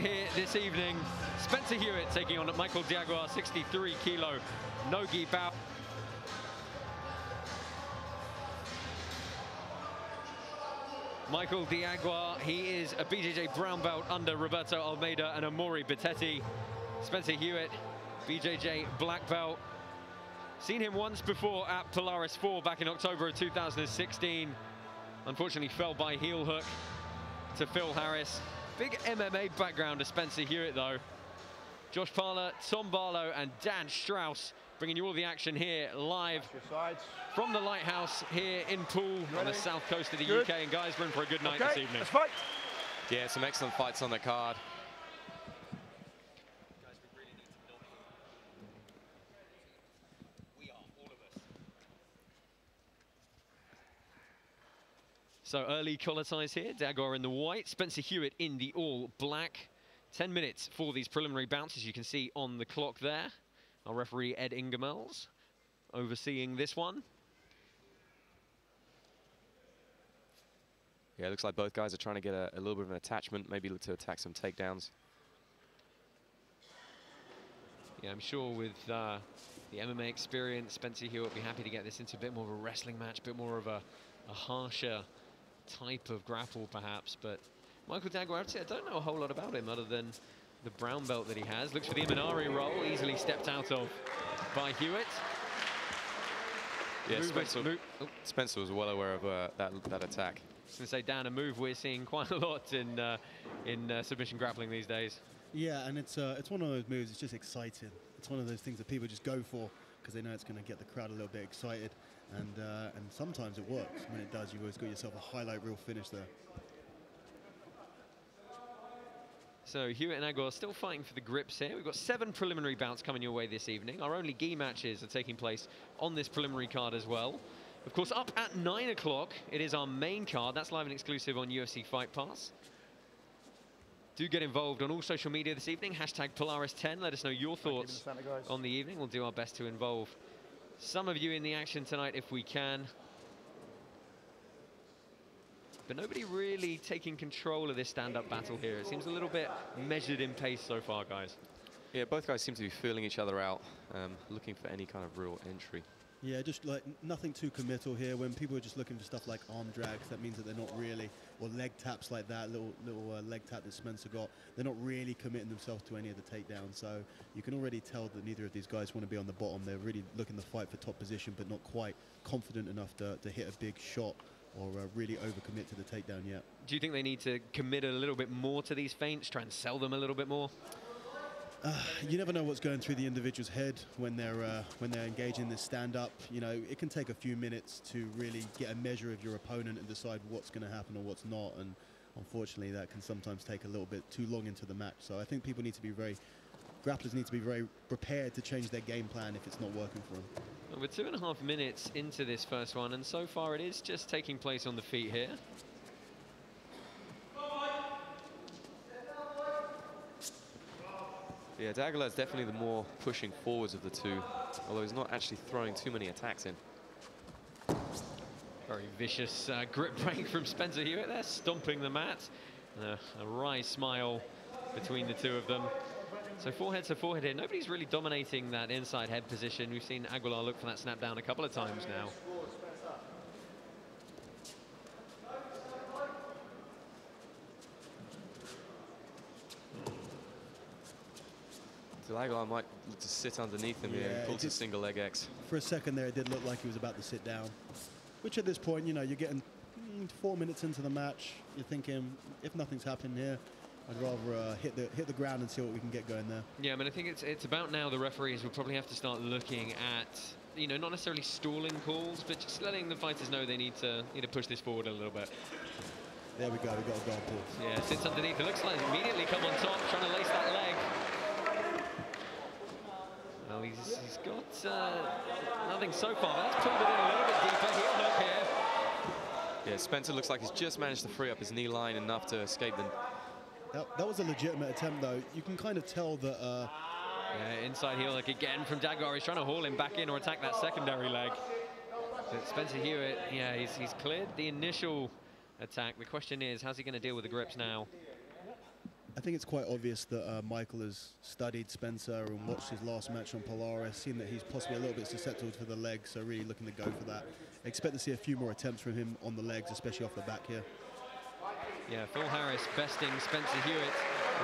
here this evening. Spencer Hewitt taking on Michael D'Aguiar, 63 kilo Nogi bout. Michael D'Aguiar, he is a BJJ brown belt under Roberto Almeida and Amauri Bitetti. Spencer Hewitt, BJJ black belt. Seen him once before at Polaris 4 back in October of 2016. Unfortunately fell by heel hook to Phil Harris. Big MMA background to Spencer Hewitt though. Josh Parler, Tom Barlow and Dan Strauss bringing you all the action here live from the Lighthouse here in Poole on the south coast of the Good. UK. And guys, we're in for a good night Okay, this evening. let's fight. Yeah, some excellent fights on the card. So early collar ties here. D'Aguiar in the white, Spencer Hewitt in the all black. 10 minutes for these preliminary bouts, as you can see on the clock there. Our referee Ed Ingemels overseeing this one. Yeah, it looks like both guys are trying to get a, a little bit of an attachment, maybe look to attack some takedowns. Yeah, I'm sure with uh, the MMA experience, Spencer Hewitt will be happy to get this into a bit more of a wrestling match, a bit more of a, a harsher type of grapple, perhaps. But Michael D'Aguiar, I'd say I don't know a whole lot about him other than the brown belt that he has. Looks for the Imanari roll, easily stepped out of by Hewitt. Yeah, Spencer, oh. Spencer was well aware of uh, that, that attack. I was going to say, Dan, a move we're seeing quite a lot in uh, in uh, submission grappling these days. Yeah, and it's uh, it's one of those moves. It's just exciting. It's one of those things that people just go for because they know it's going to get the crowd a little bit excited, and uh, and sometimes it works. When it does, you've always got yourself a highlight reel finish there. So Hewitt and Agor still fighting for the grips here. We've got seven preliminary bouts coming your way this evening. Our only gi matches are taking place on this preliminary card as well. Of course, up at 9 o'clock, it is our main card. That's live and exclusive on UFC Fight Pass. Do get involved on all social media this evening. Hashtag Polaris10. Let us know your thoughts center, on the evening. We'll do our best to involve some of you in the action tonight if we can. But nobody really taking control of this stand-up battle here. It seems a little bit measured in pace so far, guys. Yeah, both guys seem to be feeling each other out, um, looking for any kind of real entry. Yeah, just like nothing too committal here. When people are just looking for stuff like arm drags, that means that they're not really, or leg taps like that, little little uh, leg tap that Spencer got. They're not really committing themselves to any of the takedowns. So you can already tell that neither of these guys want to be on the bottom. They're really looking to fight for top position, but not quite confident enough to, to hit a big shot or uh, really overcommit to the takedown yet. Do you think they need to commit a little bit more to these feints, try and sell them a little bit more? You never know what's going through the individual's head when they're uh, when they're engaging this stand up. You know, it can take a few minutes to really get a measure of your opponent and decide what's going to happen or what's not. And unfortunately, that can sometimes take a little bit too long into the match. So I think people need to be very grapplers need to be very prepared to change their game plan if it's not working for them. Well, We're two and a half minutes into this first one, and so far it is just taking place on the feet here. Yeah, D'Aguiar is definitely the more pushing forwards of the two, although he's not actually throwing too many attacks in. Very vicious uh, grip break from Spencer Hewitt there, stomping the mat. Uh, a wry smile between the two of them. So forehead to forehead here. Nobody's really dominating that inside head position. We've seen Aguilar look for that snap down a couple of times now. So Aguilar might look to sit underneath him here Yeah, and pull it to single leg X. For a second there, it did look like he was about to sit down. Which at this point, you know, you're getting mm, four minutes into the match. You're thinking, if nothing's happening here, I'd rather uh, hit the hit the ground and see what we can get going there. Yeah, I mean, I think it's it's about now the referees will probably have to start looking at, you know, not necessarily stalling calls, but just letting the fighters know they need to need to push this forward a little bit. There we go. We've got a guard pull. Yeah, sits underneath. It looks like immediately come on top, trying to lace that leg. Well, he's, he's got uh, nothing so far. That's pulled it in a little bit deeper. Heel hook here. Yeah, Spencer looks like he's just managed to free up his knee line enough to escape the... That, that was a legitimate attempt, though. You can kind of tell that. Uh, Yeah, inside heel hook again from D'Aguiar. He's trying to haul him back in or attack that secondary leg. But Spencer Hewitt, yeah, he's, he's cleared the initial attack. The question is, how's he going to deal with the grips now? I think it's quite obvious that uh, Michael has studied Spencer and watched his last match on Polaris, seen that he's possibly a little bit susceptible to the legs, so really looking to go for that. Expect to see a few more attempts from him on the legs, especially off the back here. Yeah, Phil Harris besting Spencer Hewitt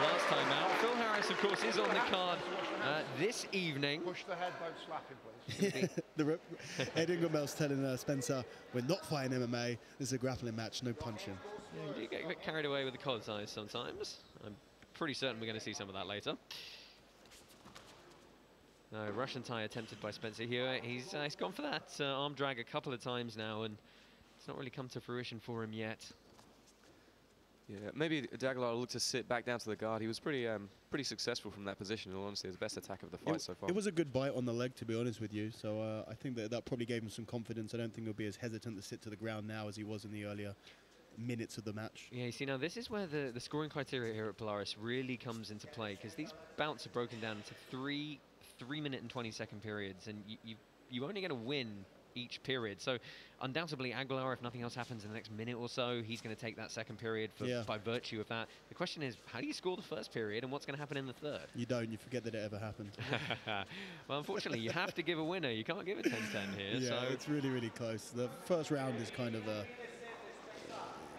last time out. Phil Harris, of course, is on the card uh, this evening. Push the head, don't slap him, please. the Ed Inglemel's telling uh, Spencer, we're not fighting MMA, this is a grappling match, no punching. Yeah, you do get a bit carried away with the collar ties sometimes. I'm pretty certain we're going to see some of that later. No, Russian tie attempted by Spencer Hewitt. He's, uh, he's gone for that uh, arm drag a couple of times now, and it's not really come to fruition for him yet. Yeah, maybe D'Aguiar will look to sit back down to the guard. He was pretty um, pretty successful from that position, in all honesty. It the best attack of the fight It, so far. it was a good bite on the leg, to be honest with you, so uh, I think that that probably gave him some confidence. I don't think he'll be as hesitant to sit to the ground now as he was in the earlier minutes of the match. Yeah, you see, now this is where the, the scoring criteria here at Polaris really comes into play, because these bouts are broken down into three three minute and 20 second periods, and you, you, you're only going to win each period. So undoubtedly Aguilar, if nothing else happens in the next minute or so, he's going to take that second period for, Yeah. by virtue of that. The question is, how do you score the first period and what's going to happen in the third? You don't, you forget that it ever happened. well, unfortunately, you have to give a winner. You can't give a 10-10 here. yeah, so it's really, really close. The first round is kind of a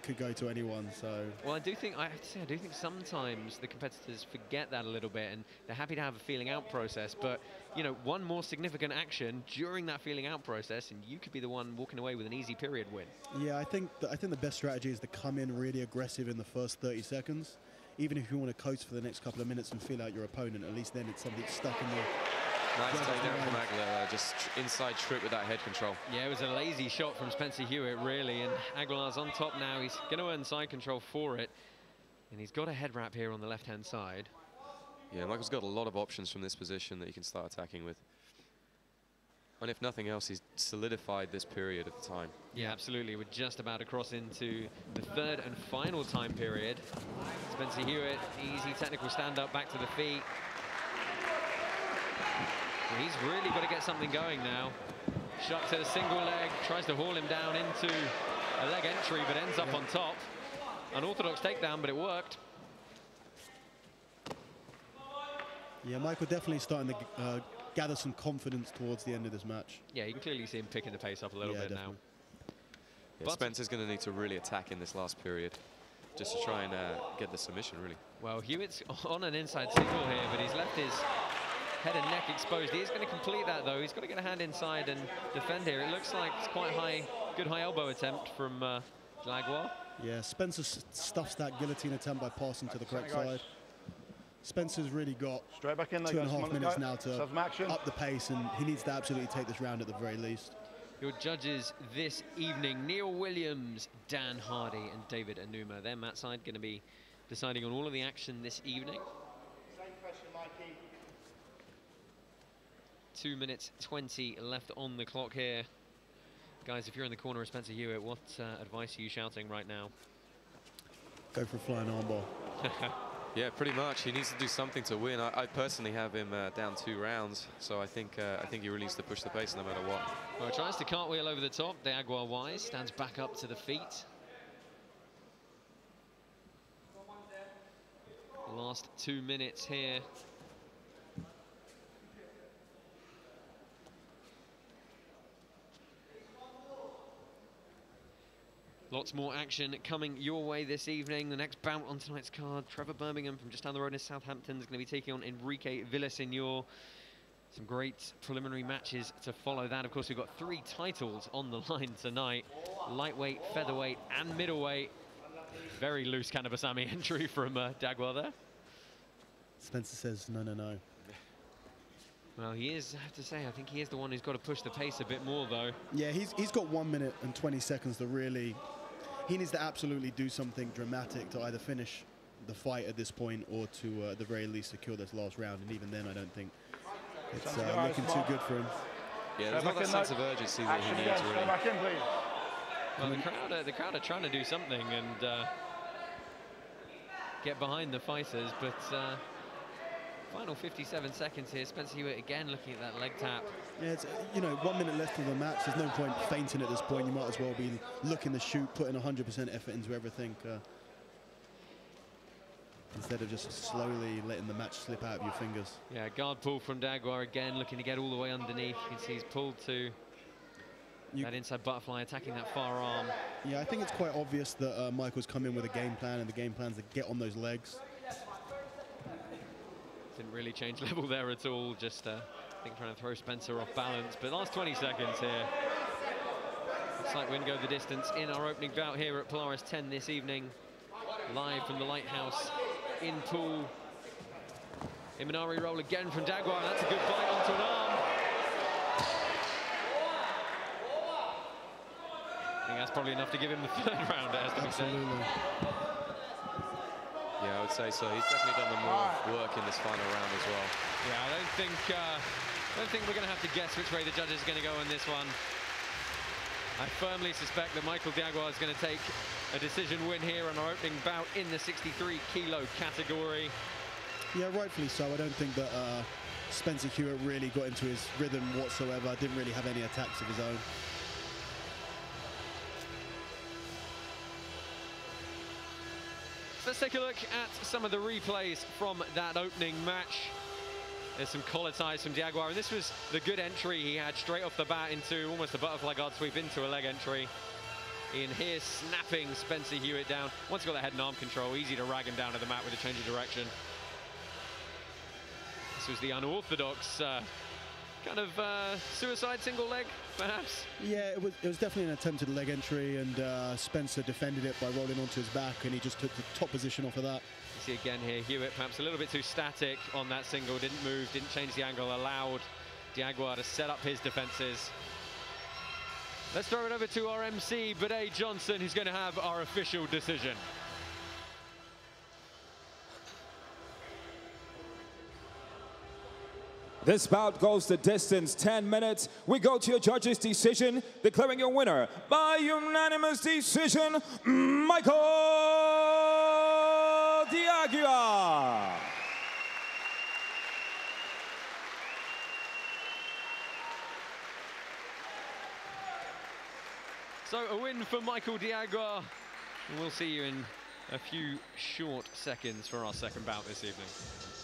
could go to anyone. So Well, I do think I have to say I do think sometimes the competitors forget that a little bit, and they're happy to have a feeling out process. But you know, one more significant action during that feeling out process, and you could be the one walking away with an easy period win. yeah, I think th- I think the best strategy is to come in really aggressive in the first 30 seconds. Even if you want to coast for the next couple of minutes and feel out your opponent, at least then it's something stuck in the. Nice takedown from. Aguilar. Just inside trip with that head control. Yeah, it was a lazy shot from Spencer Hewitt, really, and Aguilar's on top now. He's going to earn side control for it, and he's got a head wrap here on the left-hand side. Yeah, Michael's got a lot of options from this position that he can start attacking with. And if nothing else, he's solidified this period of the time. Yeah, absolutely. We're just about to cross into the third and final time period. Spencer Hewitt, easy technical stand-up, back to the feet. He's really got to get something going now. Shot to the single leg, tries to haul him down into a leg entry, but ends up on top. Unorthodox takedown, but it worked. Yeah, Michael definitely starting to uh, gather some confidence towards the end of this match. Yeah, you can clearly see him picking the pace up a little Yeah, bit definitely. Yeah, But- Spencer's going to need to really attack in this last period just to try and uh, get the submission, really. now. Well, Hewitt's on an inside single here, but he's left his head and neck exposed. He is going to complete that, though. He's got to get a hand inside and defend here. It looks like it's quite high, good high elbow attempt from uh, D'Aguiar. Yeah, Spencer stuffs that guillotine attempt by passing to the correct side. Spencer's really got Straight back in there, two and a guys. half Come on, minutes now to have some action. up the pace, and he needs to absolutely take this round at the very least. Your judges this evening, Neil Williams, Dan Hardy and David Anuma. They're mat side going to be deciding on all of the action this evening. Two minutes 20 left on the clock here. Guys, if you're in the corner of Spencer Hewitt, what uh, advice are you shouting right now? Go for a flying armbar. Yeah, pretty much. He needs to do something to win. I, I personally have him uh, down two rounds, so I think uh, I think he really needs to push the pace no matter what. Well, tries to cartwheel over the top. The Aguar Wise stands back up to the feet. Last two minutes here. Lots more action coming your way this evening. The next bout on tonight's card, Trevor Birmingham from just down the road in Southampton is going to be taking on Enrique Villasenor. Some great preliminary matches to follow that. Of course, we've got three titles on the line tonight. Lightweight, featherweight, and middleweight. Very loose kani basami entry from uh, D'Aguiar there. Spencer says no, no, no. Well, he is, I have to say, I think he is the one who's got to push the pace a bit more, though. Yeah, he's he's got one minute and 20 seconds to really. He needs to absolutely do something dramatic to either finish the fight at this point or to uh, at the very least secure this last round. And even then, I don't think it's uh, looking too good for him. Yeah, there's not back that sense of urgency that he needs, really. back in, please. Well, the crowd, are, the crowd are trying to do something and uh, get behind the fighters, but uh, final 57 seconds here. Spencer Hewitt again looking at that leg tap. Yeah, it's, uh, you know, one minute left of the match. There's no point feinting at this point. You might as well be looking to shoot, putting 100% effort into everything. Uh, instead of just slowly letting the match slip out of your fingers. Yeah, guard pull from D'Aguiar again, looking to get all the way underneath. You can see he's pulled to You- that inside butterfly, attacking that far arm. Yeah, I think it's quite obvious that uh, Michael's come in with a game plan, and the game plan's to get on those legs. Didn't really change level there at all, just uh, I think trying to throw Spencer off balance. But last 20 seconds here. Looks like we're going to go the distance in our opening bout here at Polaris 10 this evening. Live from the Lighthouse in Poole. Imanari roll again from D'Aguiar. That's a good bite onto an arm. I think that's probably enough to give him the third round. Absolutely. Yeah, I would say so. He's definitely done the more work in this final round as well. Yeah, I don't think uh, I don't think we're going to have to guess which way the judges are going to go in this one. I firmly suspect that Michael D'Aguiar is going to take a decision win here on our opening bout in the 63 kilo category. Yeah, rightfully so. I don't think that uh, Spencer Hewitt really got into his rhythm whatsoever. Didn't really have any attacks of his own. Let's take a look at some of the replays from that opening match. There's some collar ties from D'Aguiar, and this was the good entry he had straight off the bat into almost a butterfly guard sweep into a leg entry. In here, snapping Spencer Hewitt down. Once he got that head and arm control, easy to rag him down to the mat with a change of direction. This was the unorthodox uh, kind of uh, suicide single leg, perhaps. Yeah, it was, it was definitely an attempted leg entry, and uh, Spencer defended it by rolling onto his back, and he just took the top position off of that. You see again here, Hewitt perhaps a little bit too static on that single, didn't move, didn't change the angle, allowed D'Aguiar to set up his defenses. Let's throw it over to our MC, Bade Johnson, who's going to have our official decision. This bout goes the distance, 10 minutes. We go to your judges' decision, declaring your winner by unanimous decision, Michael D'Aguiar. So a win for Michael D'Aguiar. We'll see you in a few short seconds for our second bout this evening.